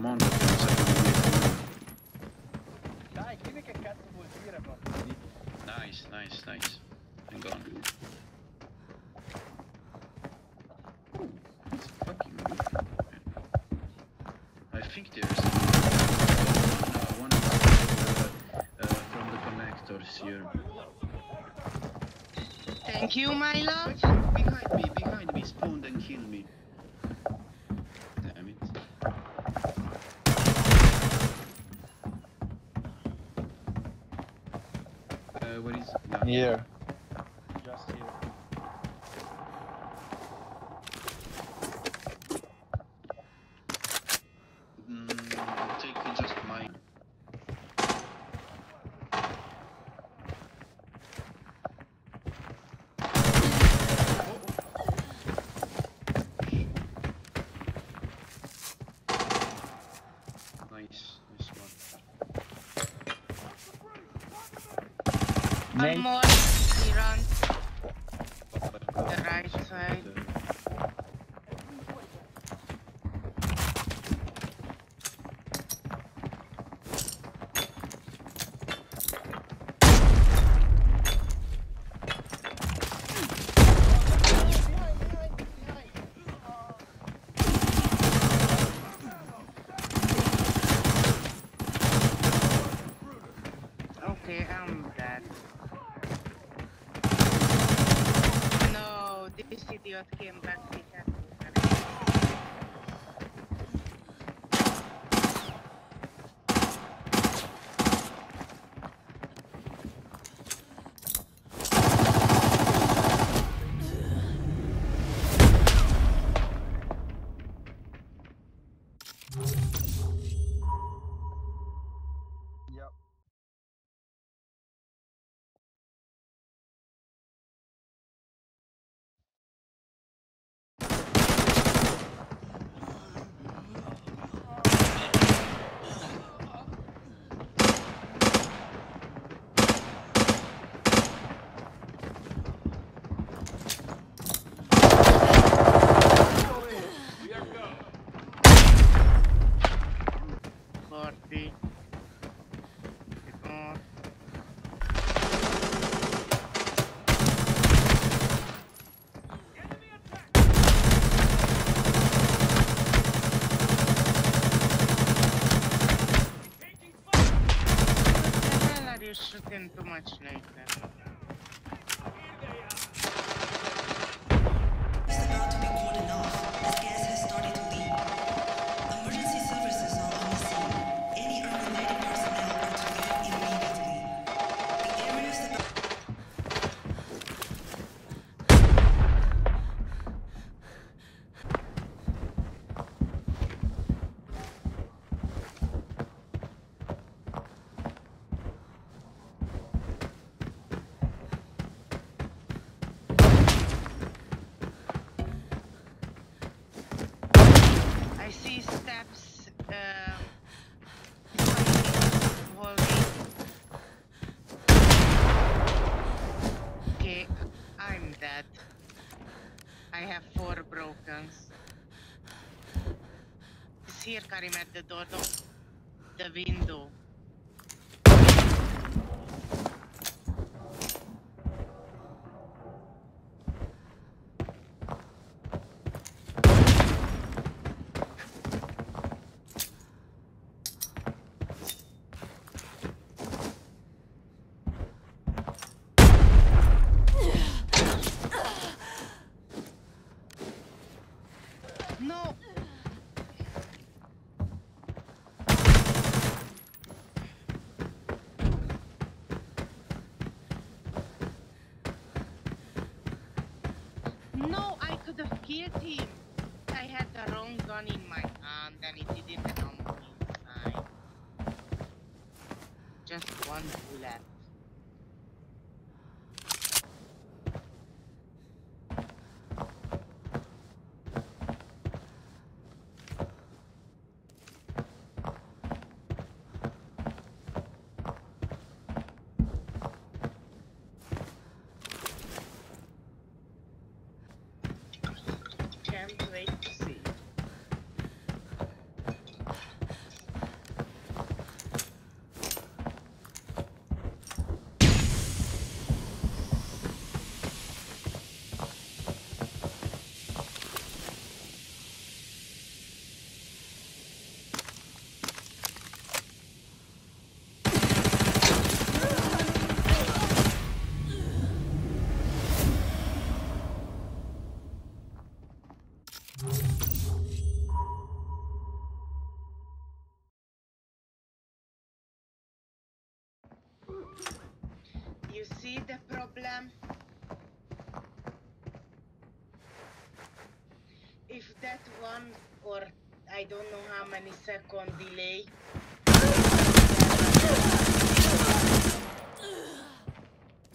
monte che non sa come dire. Dai, dimmi che cazzo vuol dire proprio. Nice, nice, nice. Hang on. Ooh, it's fucking goofy. I think there's uh, one uh, uh, from the connectors here. Thank you, my love. Behind me, behind me, spawned and killed me. Damn it. Uh, where is... Yeah. Here. Just here. Mm, I'll take just mine. Nice, nice one. More. sitios que impacten しないとダだ。I have four brokens. It's here, Karim, at the door the window. No! No, I could have killed him. I had wrong my hand and it didn't come inside. Just one bullet. Can't wait to see. You see the problem? If that one or I don't know how many second delay.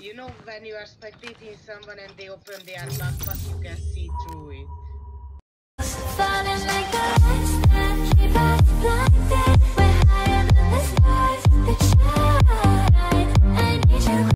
You know when you are spectating someone and they open their backpack, you can see through it.